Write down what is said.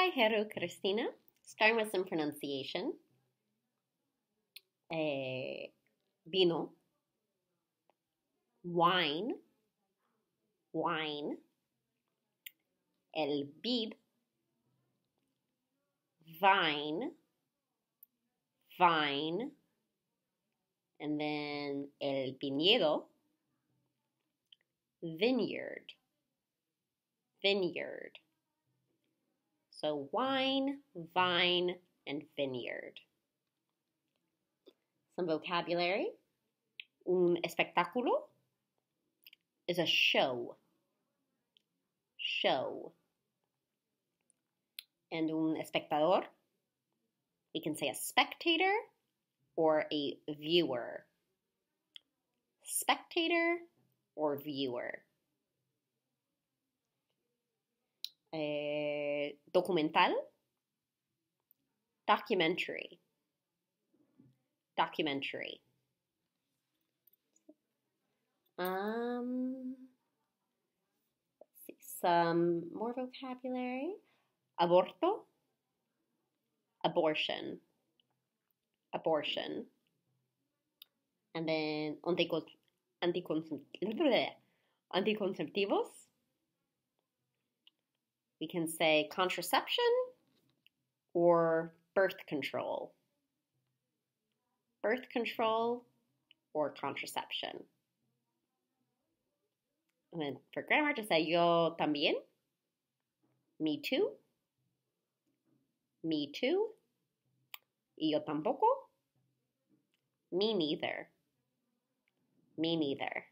Hi, Jeru Cristina. Starting with some pronunciation. Eh, vino, wine, wine, el bib, vine, vine, and then el viñedo, vineyard, vineyard. So wine, vine, and vineyard. Some vocabulary. Un espectáculo is a show. Show. And un espectador, we can say a spectator or a viewer. Spectator or viewer. Eh, documental, documentary, documentary. Um, let's see, some more vocabulary. Aborto, abortion, abortion. And then anticon anticon anticonceptivos. We can say contraception or birth control. Birth control or contraception. And then for grammar, to say yo también, me too, me too, y yo tampoco, me neither, me neither.